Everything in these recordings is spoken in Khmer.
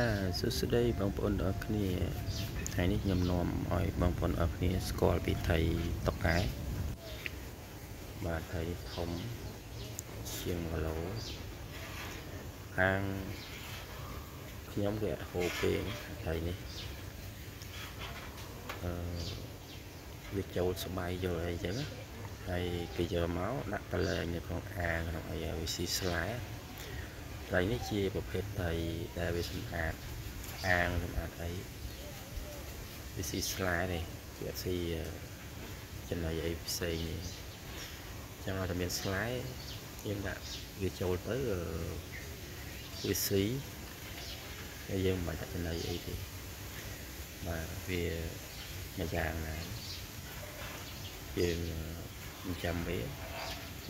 បាទសួស្តីបងប្អូនទាំងអស់គ្នាថ្ងៃនេះខ្ញុំនាំឲ្យបងប្អូនទាំងអស់គ្នាស្គាល់ពីថៃតុកកែបាទថៃធំជាង1គីឡូហាងខ្ញុំវាអត់ហូរពេកថៃនេះអឺវាចូលស្បាយយល់អីចឹងហើយគេយកមកដាក់តលែងនៅក្នុងអាងក្នុងអីឲ្យវាស៊ីស្លែ ត្រីនេះជាប្រភេទត្រីដែលវាសម្អាតអាងសម្អាតអីវាស៊ីស្លាទេវាអត់ស៊ីចំណីអីផ្សេងទេចឹងឲ្យតែមានស្លែយើងដាក់វាចូលទៅវាស៊ីហើយយើងមិនបាច់ដាក់ចំណីអីទេបាទវាមួយយ៉ាងណាយើងចាំវា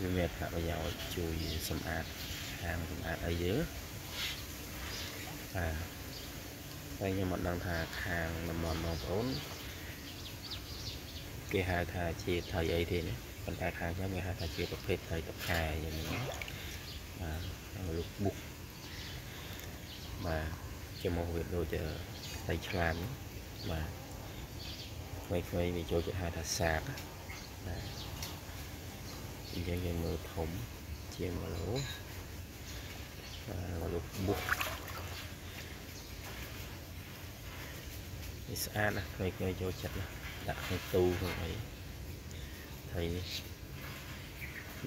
វាមានអត្ថប្រយោជន៍ជួយសម្អាត ខាងសម្អាតអីយើងបាទហើយខ្ញុំមិនដឹងថាខាងតំបន់បងប្អូនគេហៅថាជាថៃអីទេណាប៉ុន្តែខាងខ្ញុំគេហៅថាជាប្រភេទថៃតខែយ៉ាងនេះបាទលោកបុកបាទជាមកវាដូចថៃឆ្លាមបាទថ្មីៗវាចូលចិត្តហៅថាសាកបាទអញ្ចឹងយើងមើលធំជាង1គី ឡូលុបបុកនេះស្អាតណាស់ក្មេងៗចូលចិត្តណាស់ដាក់ក្នុងទូក្នុងអីហើយ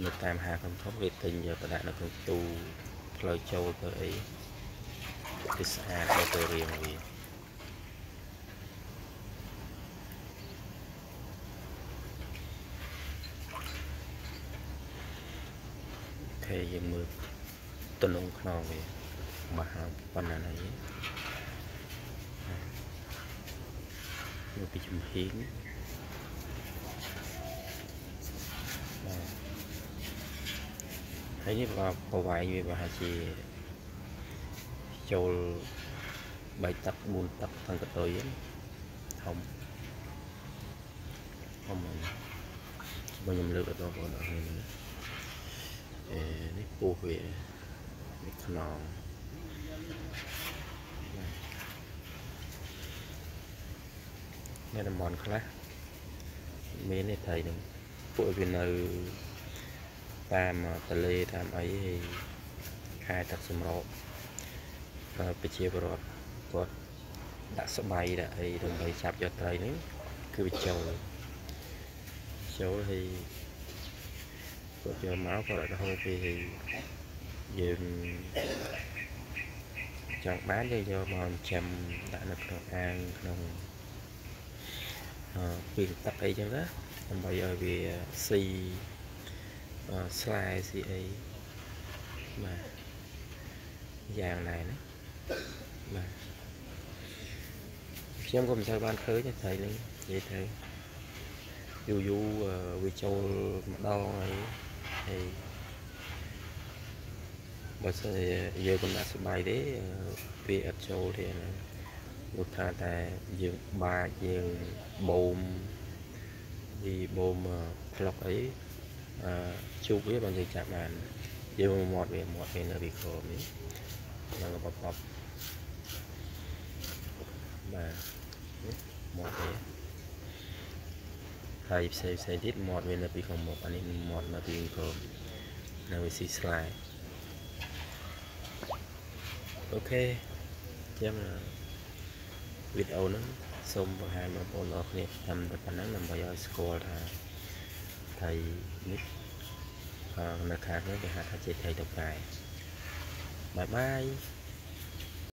នៅតាមហាងធំធំគេទិញយកទៅដាក់នៅក្នុងទូផ្លូវចូលទៅអីវាស្អាតដល់ទៅរៀងវាខេយើងមើល ទំនងខ្នងវាបះប៉ុណ្ណានេះមកពីចំហៀងបាទហើយនេះបើប្រវាយវាប្រហែលជាចូល3ទឹក4ទឹកខាងកតុយធំធំហ្នឹងបើខ្ញុំលើកដល់បងប្អូនអរគុណអេនេះពោះវា នេះខ្នងមានតំបន់ខ្លះមាននេះថៃនឹងពួកវានៅតាមទន្លេតាមអីហើយខែទឹកសម្រោប្រជាពលរដ្ឋគាត់ដាក់ស្បៃដាក់អីដើម្បីចាប់យកត្រីនេះគឺវាចូលចូលហើយគាត់យកមកគាត់អត់ហូបពីហើយ យើងចង់បានយើងយកមកចាំដាក់នៅក្នុងអាងក្នុងអឺពីទឹកអីចឹងណាដើម្បីឲ្យវាស៊ីស្លែស៊ីអីបាទយ៉ាងណែណាបាទខ្ញុំក៏មិនសូវបានឃើញត្រីនេះនិយាយទៅយូរយូរវាចូលម្ដងហើយហើយ បើសិនយើងកំណាក់ស្បាយទេវាអត់ចូលទេណាលោកថាតែយើងបាចយើងបូមពីបូមផ្លុកអីអឺជូបវាបើយើងចាប់បានយើងមាត់វាមាត់វានៅពីក្រោមនេះហ្នឹងបបបបាទមាត់វាហើយផ្សេងផ្សេងទៀតមាត់វានៅពីខាងមុខអានេះមាត់នៅពីក្រោមនៅវាស៊ីស្លែ អូខេចឹងវីដេអូហ្នឹងសូមបង្ហាញបងប្អូនអរគ្នាតាមតែប៉ុណ្ណឹងដើម្បីឲ្យស្គាល់ថាថៃនេះនៅខាងនេះគេហៅថាជាថៃតកែបាយបាយ